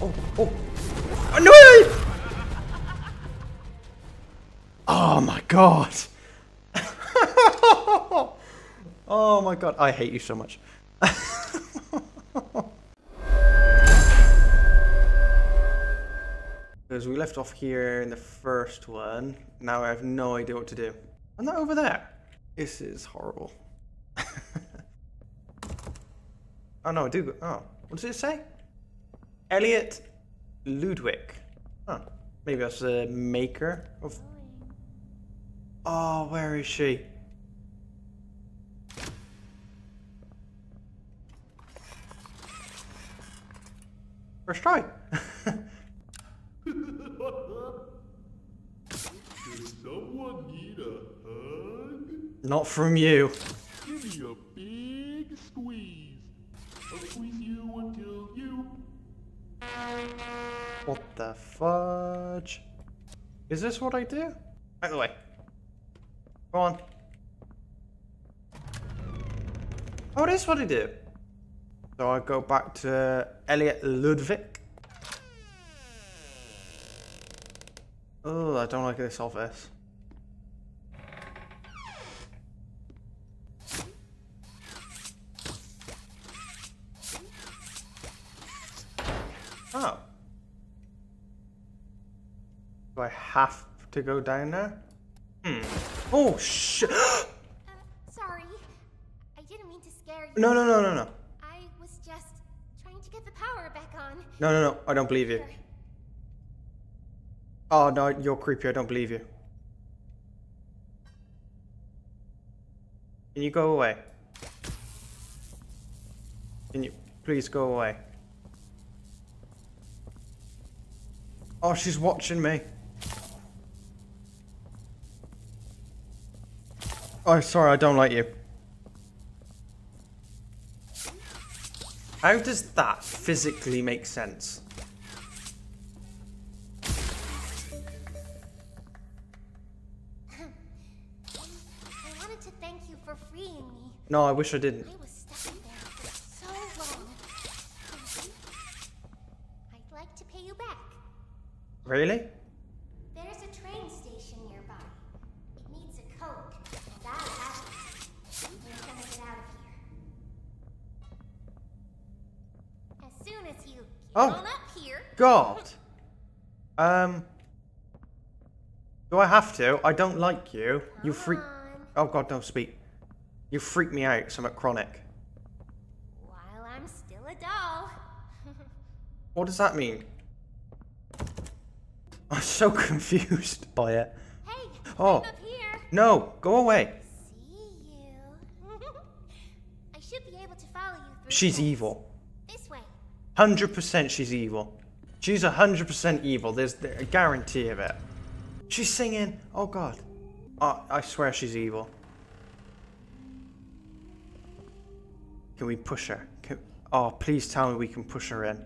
oh, oh. Oh, no! Oh my god. oh my god. I hate you so much. Because we left off here in the first one. Now I have no idea what to do. I'm not over there. This is horrible. oh no, I do. Oh, what does it say? Elliot Ludwig. Oh, maybe that's a maker of. Oh, where is she? First try. Does someone need a hug? Not from you. Give me a big the fudge? Is this what I do? Of the way. Go on. Oh, it is what I do. So I go back to Elliot Ludwig. Oh, I don't like this office. Oh. Do I have to go down there? Hmm. Oh, shit. Sorry. I didn't mean to scare you. no, no, no, no, no. I was just trying to get the power back on. No, no, no. I don't believe you. Oh, no, you're creepy. I don't believe you. Can you go away? Can you please go away? Oh, she's watching me. Oh, sorry, I don't like you. How does that physically make sense? I wanted to thank you for freeing me. No, I wish I didn't. I was stuck in there for so long. I'd like to pay you back. Really? There's a train station nearby. It needs a code. and I have it. We're gonna get out of here. As soon as you get Oh. on up here. God. Um. Do I have to? I don't like you. You freak. Oh God, don't speak. You freak me out. Somewhat chronic. While I'm still a doll. What does that mean? I'm so confused by it. hey, Oh. I'm up here. No, go away. See you. I should be able to follow you through. She's this. evil. This way. Hundred percent, she's evil. She's hundred percent evil. There's a guarantee of it. She's singing. Oh God. Oh, I swear she's evil. Can we push her? Can... Oh, please tell me we can push her in.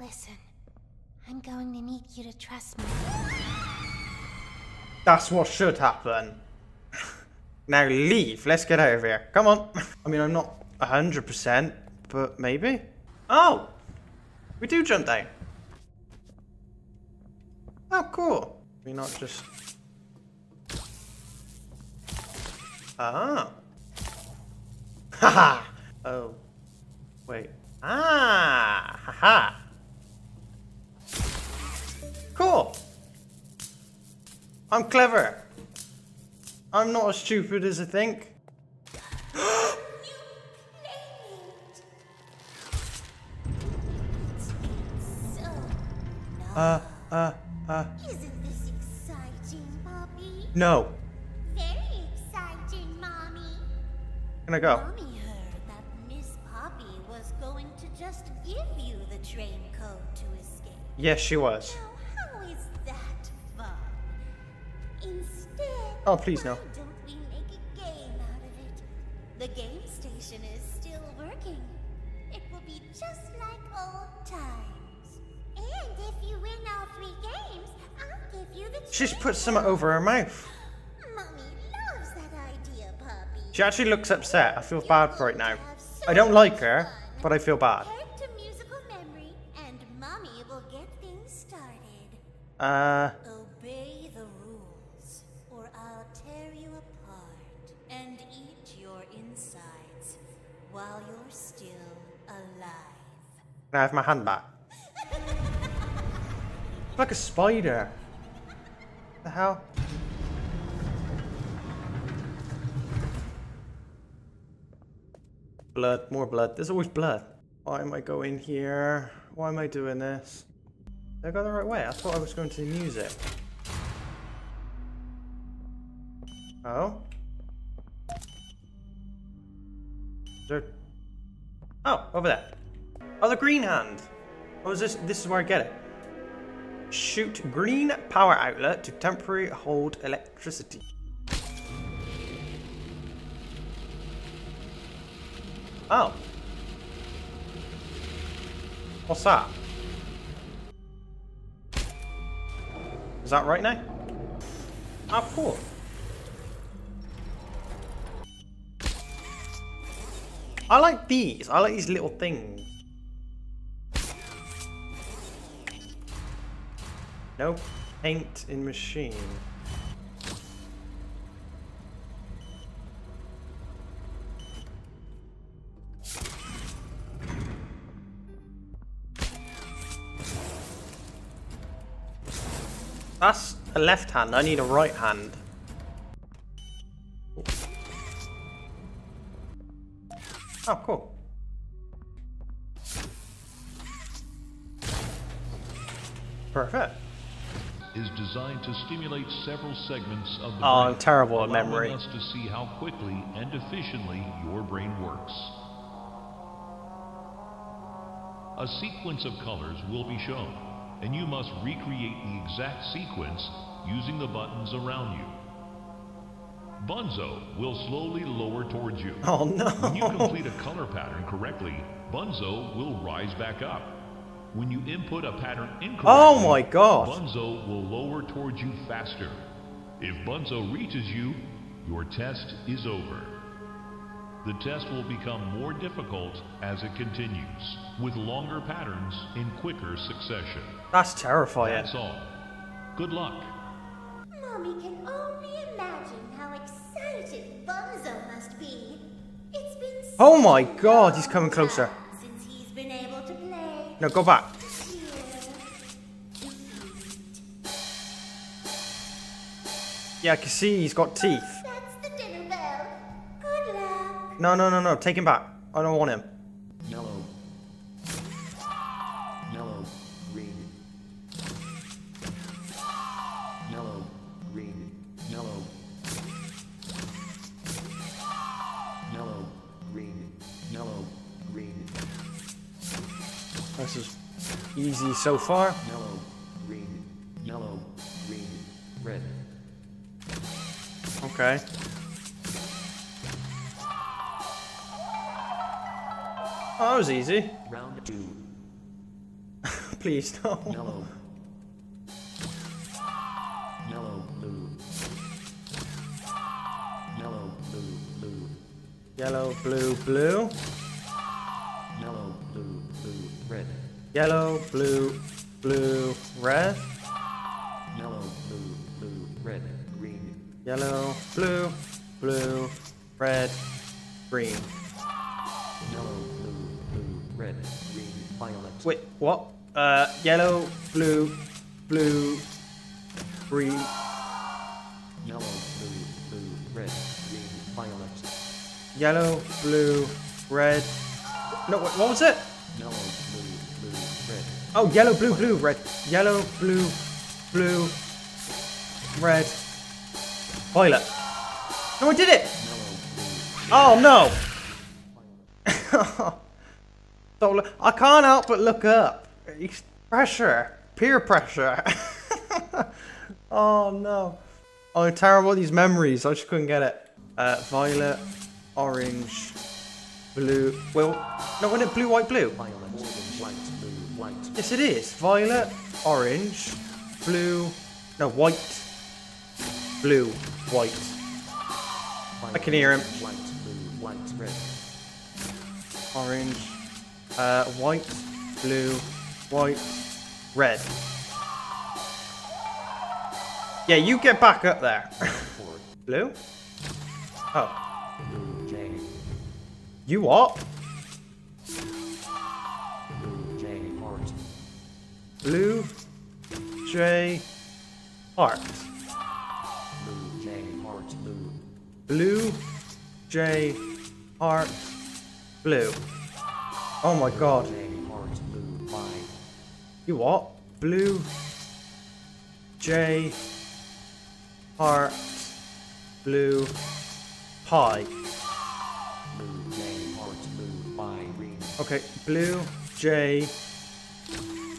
Listen, I'm going to need you to trust me. That's what should happen. now leave. Let's get out of here. Come on. I mean, I'm not 100%, but maybe. Oh! We do jump down. Oh, cool. We not just... Ah. Haha. oh. Wait. Ah. Haha. Cool. I'm clever. I'm not as stupid as I think. Uh, uh, uh, isn't this exciting, Poppy? no. Very exciting, Mommy. Can I go? Mommy heard that Miss Poppy was going to just give you the train code to escape. Yes, she was. Now, how is that fun? Instead, Oh, please no. why don't She's put some over her mouth. Mommy loves that idea, She actually looks upset. I feel bad for it now. So I don't like her, but I feel bad. Head to musical memory, and mommy will get things started. Uh, Obey the rules, or I'll tear you apart and eat your insides while you're still alive. can I have my hand back? like a spider. The hell? Blood, more blood. There's always blood. Why am I going here? Why am I doing this? Did I go the right way? I thought I was going to the music. Oh? Is there... Oh, over there. Oh, the green hand. Oh, is this? This is where I get it. Shoot green power outlet to temporarily hold electricity. Oh. What's that? Is that right now? Oh, cool. I like these. I like these little things. No paint in machine. That's a left hand. I need a right hand. Oh, cool. Perfect. Is designed to stimulate several segments of the Oh, brain, I'm terrible at memory. us to see how quickly and efficiently your brain works. A sequence of colors will be shown, and you must recreate the exact sequence using the buttons around you. Bunzo will slowly lower towards you. Oh no. When you complete a color pattern correctly, Bunzo will rise back up. When you input a pattern incorrectly, Oh my god. Bunzo will lower towards you faster. If Bunzo reaches you, your test is over. The test will become more difficult as it continues, with longer patterns in quicker succession. That's terrifying. That's all. Good luck. Mommy can only imagine how excited Bunzo must be. It's been so Oh my god, he's coming closer. No, go back. Yeah, I can see he's got teeth. That's the dinner bell. Good luck. No, no, no, no. Take him back. I don't want him. So far. Yellow. Green. Yellow. Green. Red. Okay. Oh, that was easy. Round two. Please, no. Yellow. Yellow. Blue. Yellow. Blue. Blue. Yellow, blue, blue. Yellow. Blue. Blue. Red. Yellow, blue, blue, red. Yellow. Blue. Blue. Red. Green. Yellow, blue, blue, red, green. Yellow, blue, blue, red, green, violet. Wait, what? Uh, yellow, blue, blue, green. Yellow, blue, blue, red, green, violet. Yellow, blue, red. No, wait, what was it? Yellow, blue, blue, red. Oh, yellow, blue, blue, red. Yellow, blue, blue, red, violet. No, I did it! Oh, no! so, look- I can't help but look up. It's pressure. Peer pressure. oh, no. Oh, terrible these memories. I just couldn't get it. Uh, violet, orange, blue. Well, no, wasn't it blue, white, blue? Yes, it is. Violet, orange, blue, no, white, blue, white. Violet, can hear him. White, blue, white, red. orange, uh, white, blue, white, red. Yeah, you get back up there. Blue? Oh. You what? Blue, J, heart. Blue J heart. Blue. Blue, J, heart, blue. Oh my god. J heart. Blue five. You what? Blue, J, heart, blue, pie. Blue J heart. Blue five. Okay, blue, J,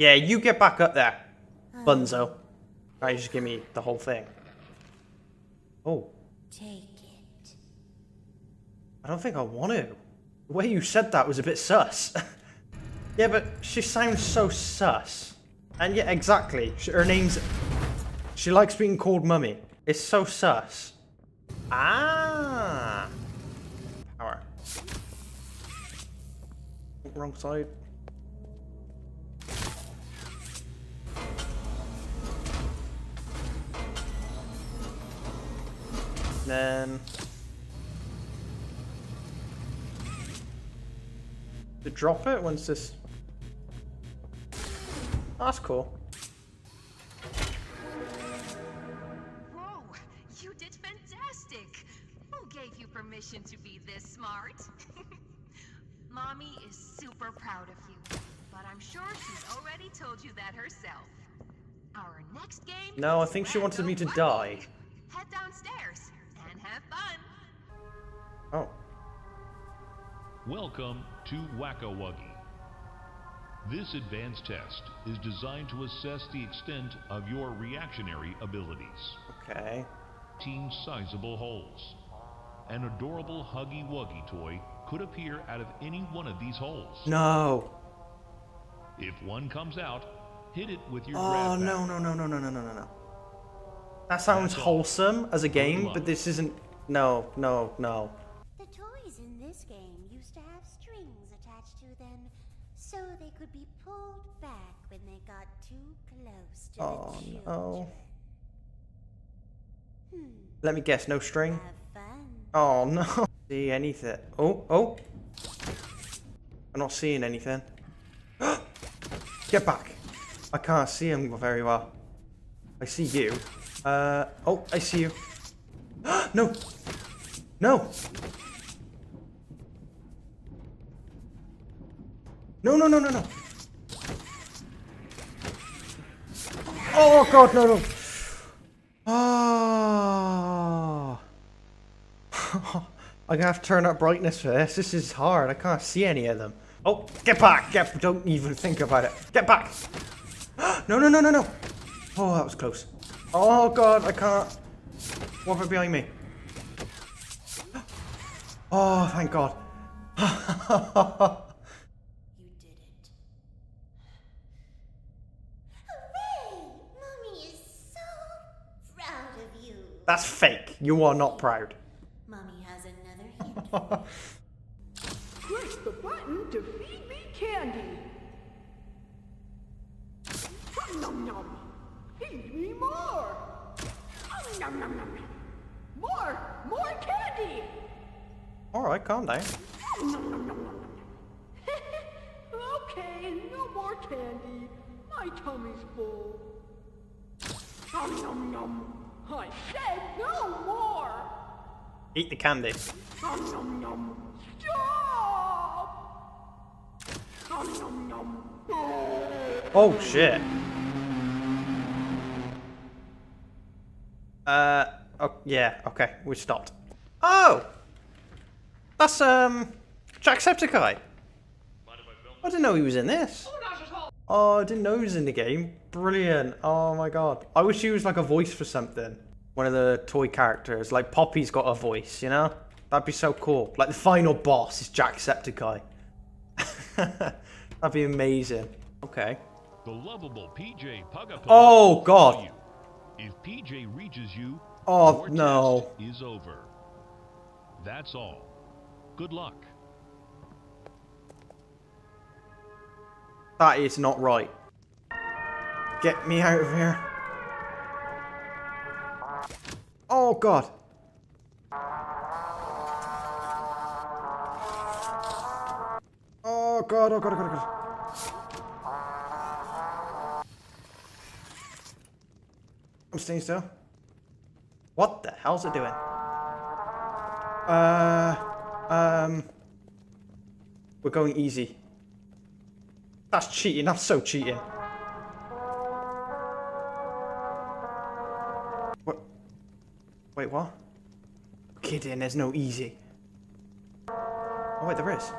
Yeah, you get back up there, Bunzo. Right, just give me the whole thing. Oh, Take it. I don't think I want to. The way you said that was a bit sus. yeah, but she sounds so sus. And yeah, exactly. Her name's. She likes being called Mummy. It's so sus. Ah. Power. Wrong side. Then. To drop it once this. That's cool. Whoa, you did fantastic! Who gave you permission to be this smart? Mommy is super proud of you, but I'm sure she's already told you that herself. Our next game. No, I think she wanted me to die. Head downstairs have fun. Oh. Welcome to Whack-a-Wuggy. This advanced test is designed to assess the extent of your reactionary abilities. Okay. 18 sizable holes. An adorable Huggy Wuggy toy could appear out of any one of these holes. No. If one comes out, hit it with your Oh grab no no no no no no no no no. That sounds That's wholesome as a game, but this isn't. No no no. The toys in this game used to have strings attached to them so they could be pulled back when they got too close to Oh the children. no. Hmm, Let me guess. No string. have fun. Oh no. See anything? Oh oh. I'm not seeing anything. Get back. I can't see him very well. I see you. Uh oh. I see you. no. No. No, no, no, no, no. Oh god, no, no. Ah. I'm gonna have to turn up brightness for this. This is hard. I can't see any of them. Oh, get back! Get, don't even think about it. Get back! No, no, no, no, no. Oh, that was close. Oh god, I can't. What about behind me? Oh, thank God. You did it. Hooray! Mommy is so proud of you. That's fake. You are not proud. Mommy has another hint for Push the button to feed me candy. Nom nom. Feed me more. Nom nom nom nom. More, more candy. Alright, calm down. Okay, no more candy. My tummy's full. Nom nom nom. I said no more. Eat the candy. Nom nom nom. Stop. Nom nom nom. Oh, shit. Uh, oh, yeah, okay, we stopped. Oh! That's, um, Jacksepticeye. I didn't know he was in this. Oh, I didn't know he was in the game. Brilliant. Oh my god. I wish he was like a voice for something. One of the toy characters. Like Poppy's got a voice, you know? That'd be so cool. Like the final boss is Jacksepticeye. That'd be amazing. Okay. The lovable PJ Pug-a-Pillar. Oh, God. If PJ reaches you, Oh, your no. test is over. That's all. Good luck. That is not right. Get me out of here. Oh god. Oh god, oh god, oh god, oh god. I'm staying still. What the hell's it doing? Uh, um, we're going easy. That's cheating. That's so cheating. What? Wait, what? Kidding. There's no easy. Oh wait, there is.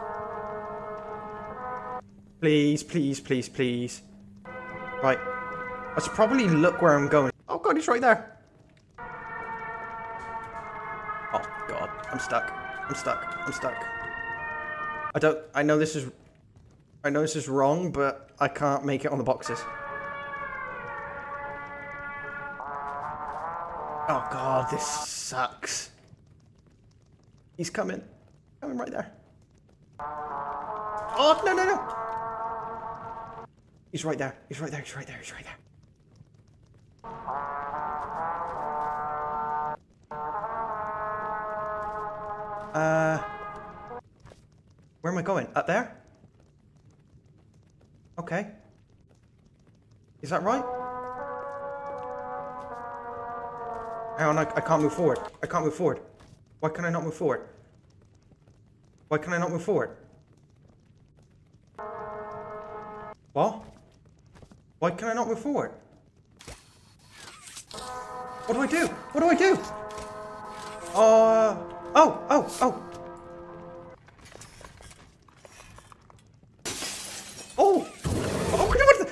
Please, please, please, please. Right. I should probably look where I'm going. Oh god, he's right there. Oh god, I'm stuck. I'm stuck. I'm stuck. I don't. I know this is I know this is wrong, but I can't make it on the boxes. Oh god, this sucks. He's coming. Coming right there. Oh, no, no, no! He's right there. He's right there. He's right there. He's right there. Uh, where am I going? Up there? Okay. Is that right? Hang on, I, I can't move forward. I can't move forward. Why can I not move forward? Why can I not move forward? What? Why can I not move forward? What do I do? What do I do? Uh, oh, oh, oh. Oh! Oh,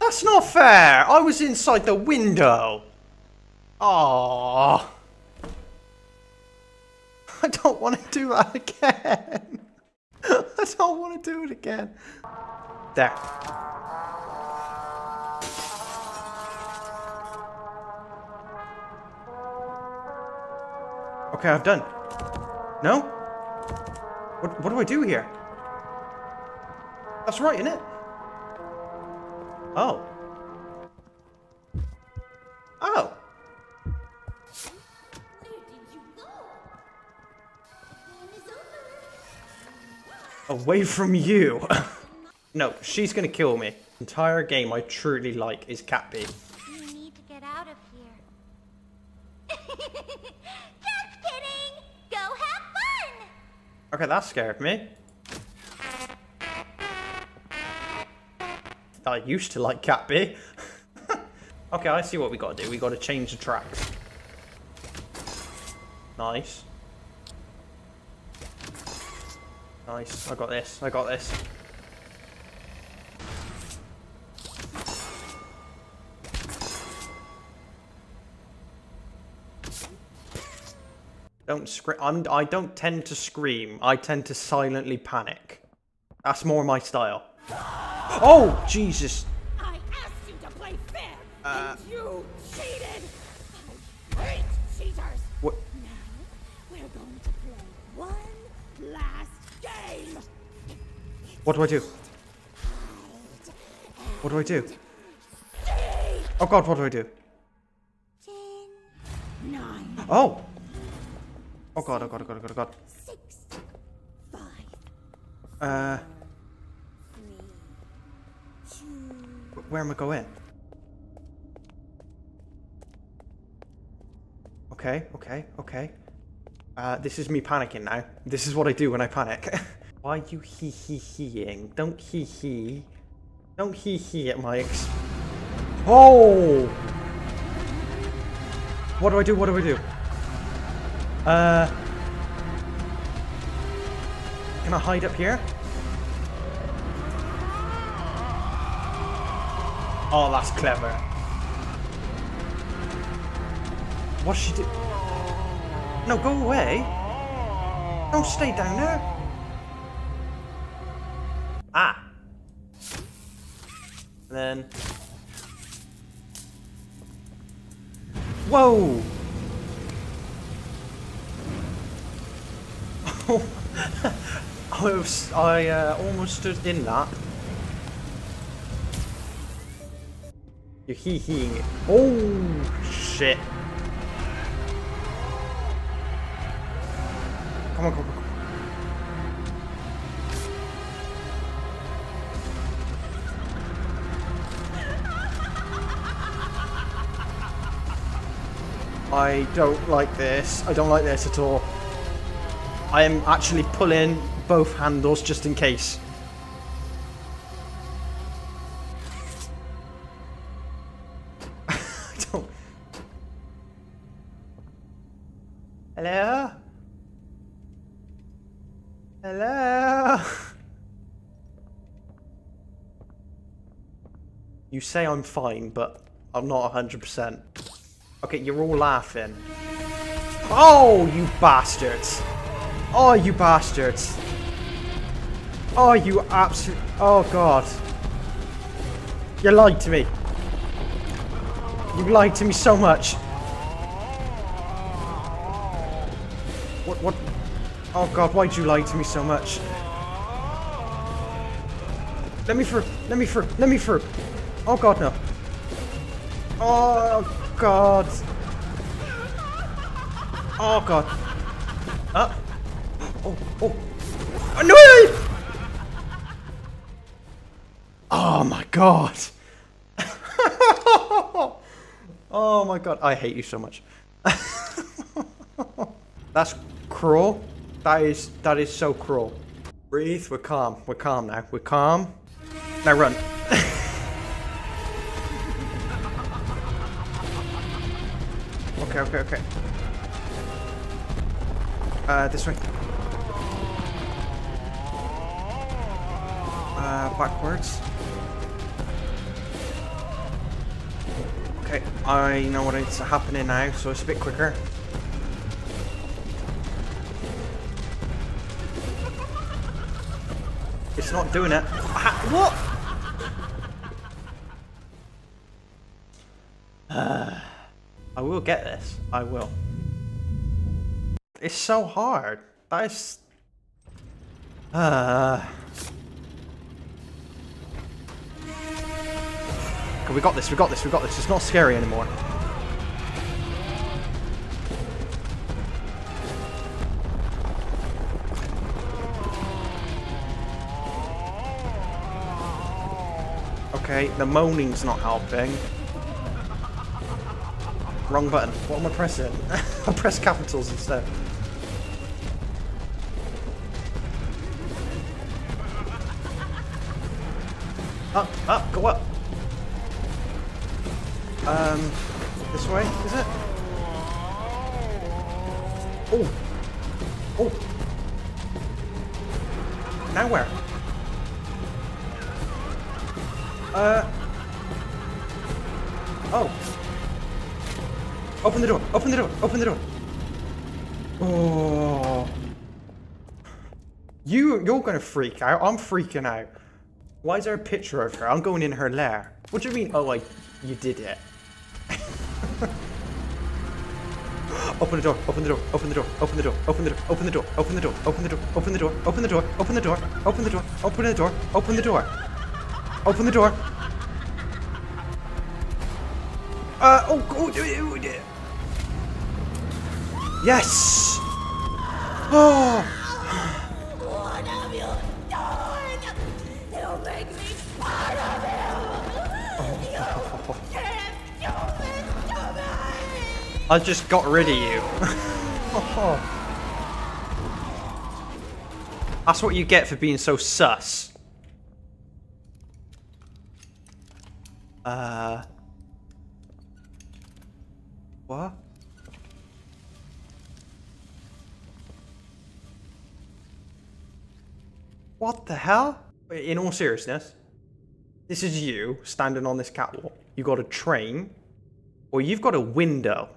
That's not fair! I was inside the window! Oh. I don't want to do that again! I don't want to do it again. There. Okay, I've done. No? What, what do I do here? That's right, isn't it? Oh. Oh. Away from you. no, she's gonna kill me. Entire game I truly like is Cat B. Okay, that scared me. I used to like Cat B. okay, I see what we gotta do. We gotta change the tracks. Nice. Nice. I got this. I got this. Don't scream. I'm, don't tend to scream. I tend to silently panic. That's more my style. Oh, Jesus. I asked you to play fair, Uh, and you cheated! I hate cheaters! What? Now, we're going to play one last game! What do I do? What do I do? Oh god, what do I do? Nine, Oh! Oh god, oh god, oh god, oh god, oh god. Six, five, Uh, three, two, where am I going? Okay, okay, okay. Uh, this is me panicking now. This is what I do when I panic. Why you hee hee heeing? Don't hee hee. Don't hee hee at my ex- Oh! What do I do? What do I do? Uh, can I hide up here? Oh, that's clever. What's she do? No, go away. Don't stay down there. Ah. Then. Whoa! I was, I uh, almost stood in that. You're hee heeing it. Oh shit! Come on, come on, come on. I don't like this. I don't like this at all. I am actually pulling both handles just in case. Hello? Hello? You say I'm fine, but I'm not 100%. Okay, you're all laughing. Oh, you bastards! Oh, you bastards! Oh, you absolute... Oh, God. You lied to me. You lied to me so much. What, what? Oh, God, why'd you lie to me so much? Let me through. Let me through. Let me through. Oh, God, no. Oh, God. Oh, God. Uh. Oh, oh. Oh, no! Oh, my God. oh, my God. I hate you so much. That's cruel. That is, that is so cruel. Breathe. We're calm. We're calm now. We're calm. Now run. okay, okay, okay. Uh, this way. Backwards. Okay, I know what is happening now, so it's a bit quicker. It's not doing it. What? Uh, I will get this. I will. It's so hard. That is. Uh. Okay, we got this. We got this. We got this. It's not scary anymore. Okay, the moaning's not helping. Wrong button. What am I pressing? I press capitals instead. Um, this way, is it? Oh. Oh. Now where? Uh. Oh. Open the door. Open the door. Open the door. Oh. You, you're gonna freak out. I'm freaking out. Why is there a picture of her? I'm going in her lair. What do you mean? Oh, I, you did it. Open the door. Open the door. Open the door. Open the door. Open the door. Open the door. Open the door. Open the door. Open the door. Open the door. Open the door. Open the door. Open the door. Open the door. Open the door. Uh, oh, oh, oh, oh, Yes! Oh! What have you done? You make me part of you. You I just got rid of you. That's what you get for being so sus. Uh. What? What the hell? In all seriousness, this is you standing on this catwalk. You've got a train, or you've got a window.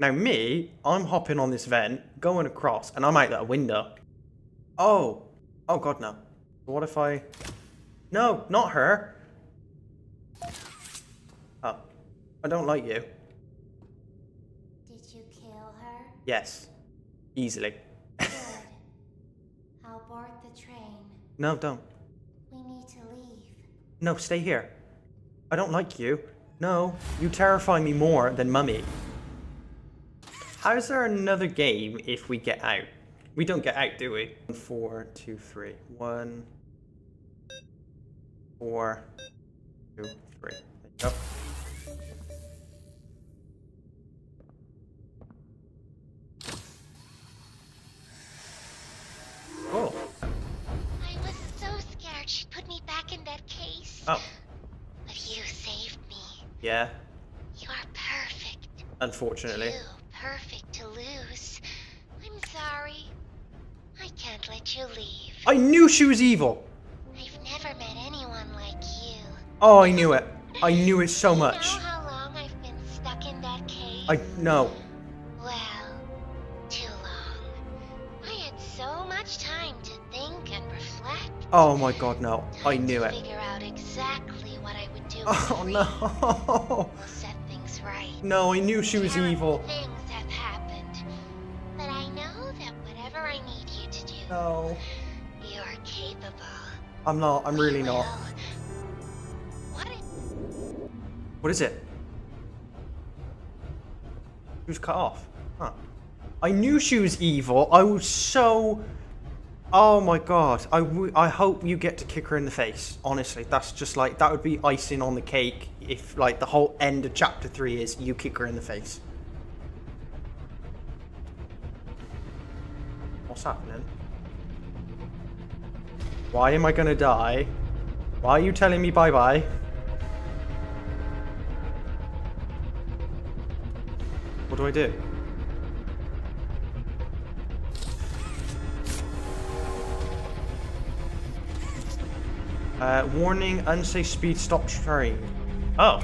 Now me, I'm hopping on this vent, going across, and I'm out that window. Oh, oh god no. What if I? No, not her. Oh, I don't like you. Did you kill her? Yes, easily. Good. I'll board the train. No, don't. We need to leave. No, stay here. I don't like you. No, you terrify me more than Mummy. How is there another game if we get out? We don't get out, do we? Four, two, three. One, four, two, three. There you go. Oh, I was so scared she'd put me back in that case. oh, But you saved me. yeah. You are perfect. Unfortunately. Too perfect to lose. I'm sorry. I can't let you leave. I knew she was evil. I've never met anyone like you. Oh, I knew it. I knew it so you much. know how long I've been stuck in that cave? I know. Well, too long. I had so much time to think and reflect. Oh my god, no. I knew it. Figure out exactly what I would do. Oh no. We'll set things right. No, I knew she was evil. I'm not. I'm really not. What? Is it? Was cut off. Huh. I knew she was evil. I was so. Oh my god. I, I hope you get to kick her in the face. Honestly, that's just like. That would be icing on the cake if, like, the whole end of chapter 3 is you kick her in the face. What's happening? Why am I gonna die? Why are you telling me bye bye? What do I do? Uh, warning, unsafe speed, stop train. Oh.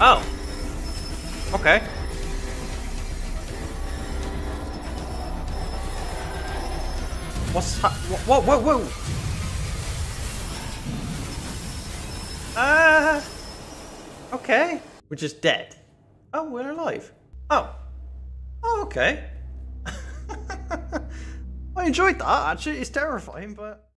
Oh. Okay. What's ha- whoa, whoa, whoa, whoa! Uh, okay. We're just dead. Oh, we're alive. Oh. Oh, okay. I enjoyed that, actually. It's terrifying, but...